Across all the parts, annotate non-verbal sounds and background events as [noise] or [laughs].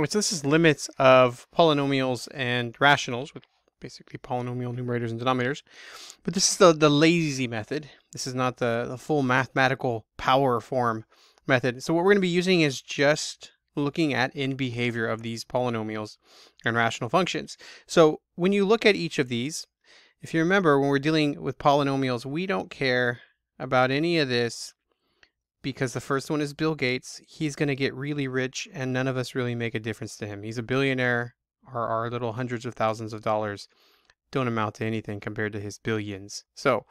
which this is limits of polynomials and rationals, with basically polynomial numerators and denominators. But this is the, the lazy method. This is not the, the full mathematical power form method. So what we're going to be using is just looking at end behavior of these polynomials and rational functions. So when you look at each of these, if you remember when we're dealing with polynomials, we don't care about any of this because the first one is Bill Gates. He's going to get really rich and none of us really make a difference to him. He's a billionaire. Our, our little hundreds of thousands of dollars don't amount to anything compared to his billions. So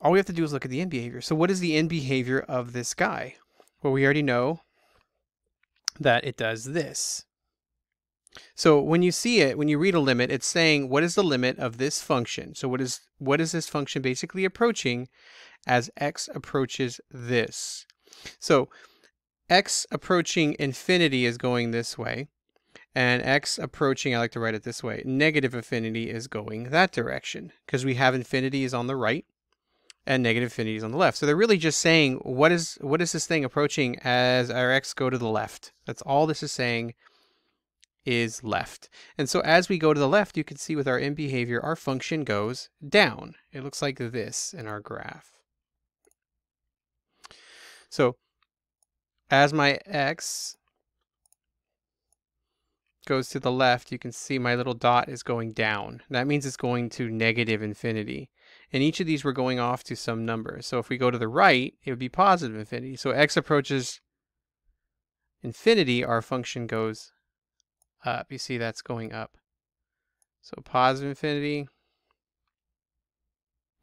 all we have to do is look at the end behavior. So what is the end behavior of this guy? Well, we already know that it does this. So when you see it, when you read a limit, it's saying what is the limit of this function? So what is what is this function basically approaching as x approaches this? So x approaching infinity is going this way, and x approaching, I like to write it this way, negative infinity is going that direction because we have infinity is on the right and negative infinity is on the left. So they're really just saying what is what is this thing approaching as our x go to the left? That's all this is saying is left. And so as we go to the left, you can see with our end behavior, our function goes down. It looks like this in our graph. So as my x goes to the left, you can see my little dot is going down. That means it's going to negative infinity. And each of these we're going off to some number. So if we go to the right, it would be positive infinity. So x approaches infinity, our function goes up. You see that's going up. So positive infinity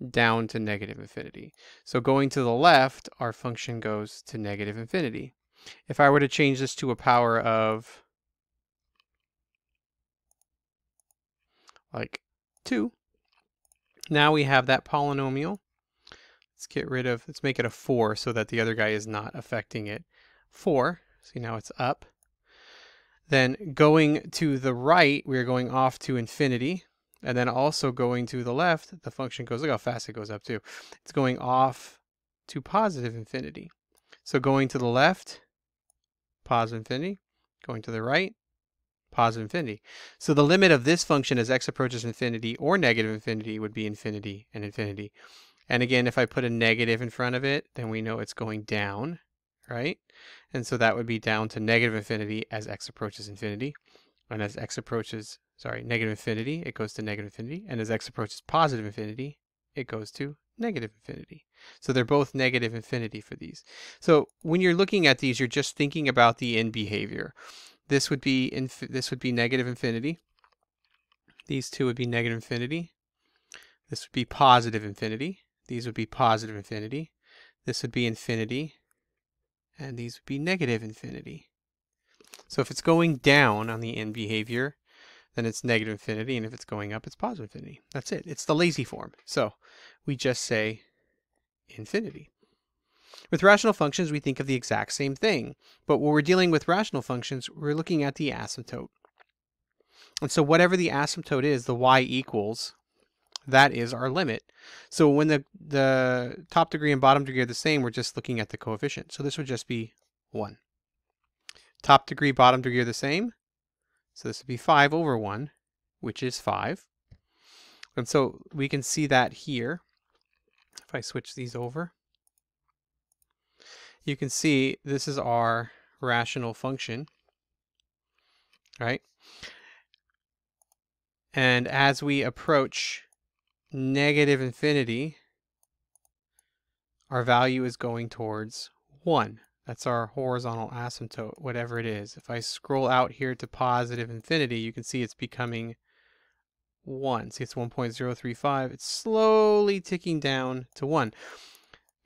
down to negative infinity. So going to the left, our function goes to negative infinity. If I were to change this to a power of like 2, now we have that polynomial. Let's get rid of, let's make it a 4 so that the other guy is not affecting it. 4, see now it's up. Then going to the right, we're going off to infinity. And then also going to the left, the function goes, look how fast it goes up too. It's going off to positive infinity. So going to the left, positive infinity. Going to the right, positive infinity. So the limit of this function as x approaches infinity or negative infinity would be infinity and infinity. And again, if I put a negative in front of it, then we know it's going down right? And so that would be down to negative infinity as x approaches infinity. And as x approaches, sorry, negative infinity, it goes to negative infinity. And as x approaches positive infinity, it goes to negative infinity. So they're both negative infinity for these. So when you're looking at these, you're just thinking about the end behavior. This would be this would be negative infinity. These two would be negative infinity. This would be positive infinity. These would be positive infinity. This would be infinity and these would be negative infinity. So if it's going down on the end behavior, then it's negative infinity, and if it's going up, it's positive infinity. That's it. It's the lazy form. So we just say infinity. With rational functions, we think of the exact same thing. But when we're dealing with rational functions, we're looking at the asymptote. And so whatever the asymptote is, the y equals that is our limit. So when the, the top degree and bottom degree are the same, we're just looking at the coefficient. So this would just be 1. Top degree, bottom degree are the same. So this would be 5 over 1, which is 5. And so we can see that here. If I switch these over, you can see this is our rational function, right? And as we approach negative infinity, our value is going towards 1. That's our horizontal asymptote, whatever it is. If I scroll out here to positive infinity, you can see it's becoming 1. See, it's 1.035. It's slowly ticking down to 1.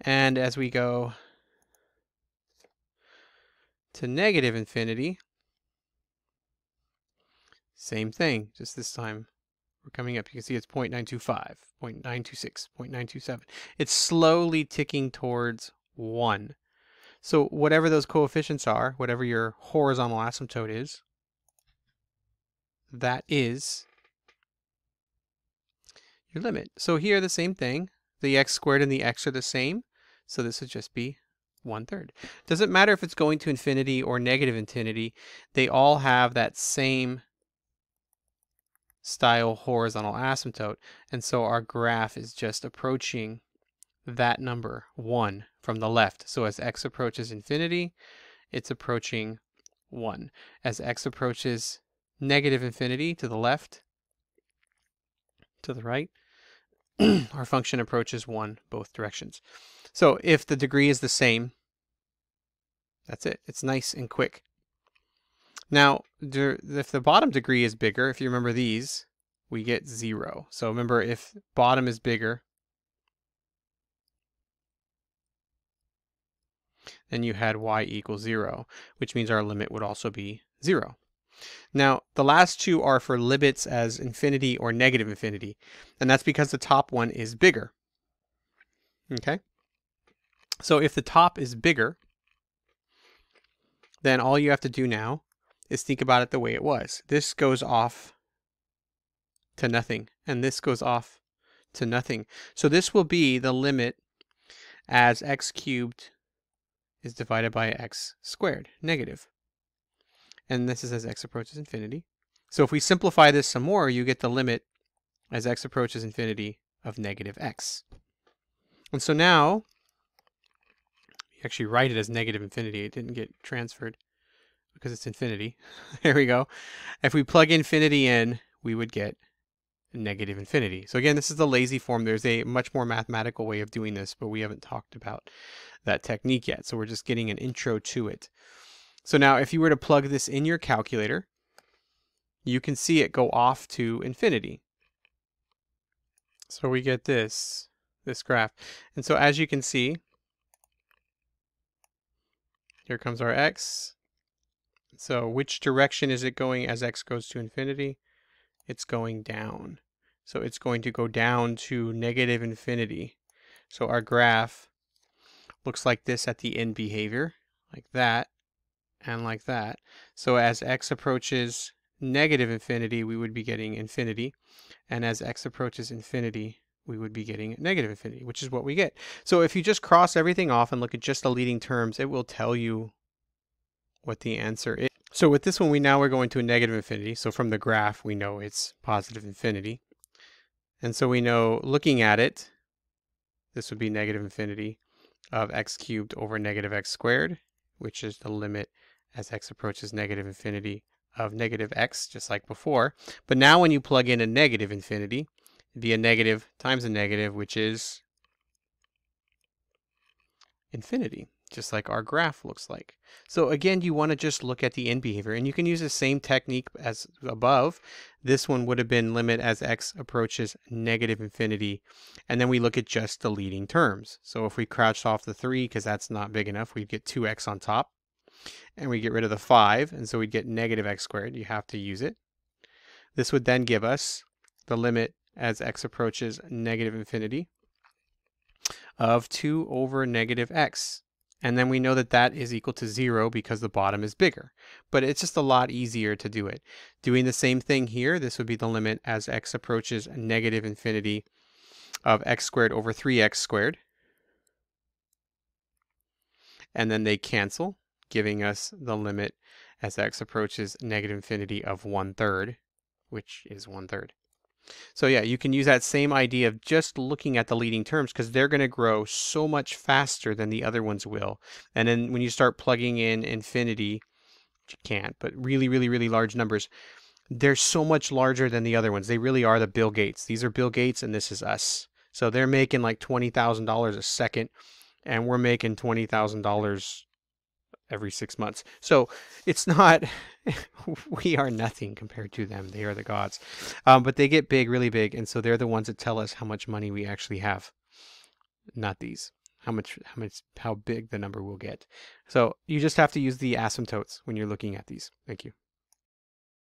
And as we go to negative infinity, same thing, just this time we're coming up. You can see it's 0.925, 0.926, 0.927. It's slowly ticking towards 1. So whatever those coefficients are, whatever your horizontal asymptote is, that is your limit. So here the same thing. The x squared and the x are the same. So this would just be one third. Doesn't matter if it's going to infinity or negative infinity, they all have that same style horizontal asymptote. And so our graph is just approaching that number, 1, from the left. So as x approaches infinity, it's approaching 1. As x approaches negative infinity to the left, to the right, [clears throat] our function approaches 1 both directions. So if the degree is the same, that's it. It's nice and quick. Now, if the bottom degree is bigger, if you remember these, we get 0. So remember, if bottom is bigger, then you had y equals 0, which means our limit would also be 0. Now, the last two are for limits as infinity or negative infinity, and that's because the top one is bigger. Okay? So if the top is bigger, then all you have to do now is think about it the way it was. This goes off to nothing, and this goes off to nothing. So this will be the limit as x cubed is divided by x squared, negative. And this is as x approaches infinity. So if we simplify this some more, you get the limit as x approaches infinity of negative x. And so now, you actually write it as negative infinity. It didn't get transferred because it's infinity. [laughs] there we go. If we plug infinity in, we would get negative infinity. So again, this is the lazy form. There's a much more mathematical way of doing this, but we haven't talked about that technique yet. So we're just getting an intro to it. So now if you were to plug this in your calculator, you can see it go off to infinity. So we get this, this graph. And so as you can see, here comes our x. So which direction is it going as x goes to infinity? It's going down. So it's going to go down to negative infinity. So our graph looks like this at the end behavior, like that, and like that. So as x approaches negative infinity, we would be getting infinity. And as x approaches infinity, we would be getting negative infinity, which is what we get. So if you just cross everything off and look at just the leading terms, it will tell you what the answer is. So with this one, we now we're going to a negative infinity. So from the graph, we know it's positive infinity. And so we know looking at it, this would be negative infinity of x cubed over negative x squared, which is the limit as x approaches negative infinity of negative x, just like before. But now when you plug in a negative infinity, it'd be a negative times a negative, which is infinity, just like our graph looks like. So again, you want to just look at the end behavior, and you can use the same technique as above. This one would have been limit as x approaches negative infinity, and then we look at just the leading terms. So if we crouched off the 3, because that's not big enough, we'd get 2x on top and we get rid of the 5, and so we'd get negative x squared. You have to use it. This would then give us the limit as x approaches negative infinity of 2 over negative x. And then we know that that is equal to 0 because the bottom is bigger. But it's just a lot easier to do it. Doing the same thing here, this would be the limit as x approaches negative infinity of x squared over 3x squared. And then they cancel giving us the limit as x approaches negative infinity of one third, which is one third. So yeah, you can use that same idea of just looking at the leading terms because they're going to grow so much faster than the other ones will. And then when you start plugging in infinity, you can't, but really, really, really large numbers, they're so much larger than the other ones. They really are the Bill Gates. These are Bill Gates and this is us. So they're making like $20,000 a second and we're making $20,000 every six months. So it's not, [laughs] we are nothing compared to them. They are the gods. Um, but they get big, really big. And so they're the ones that tell us how much money we actually have. Not these. How much, how much, how big the number will get. So you just have to use the asymptotes when you're looking at these. Thank you.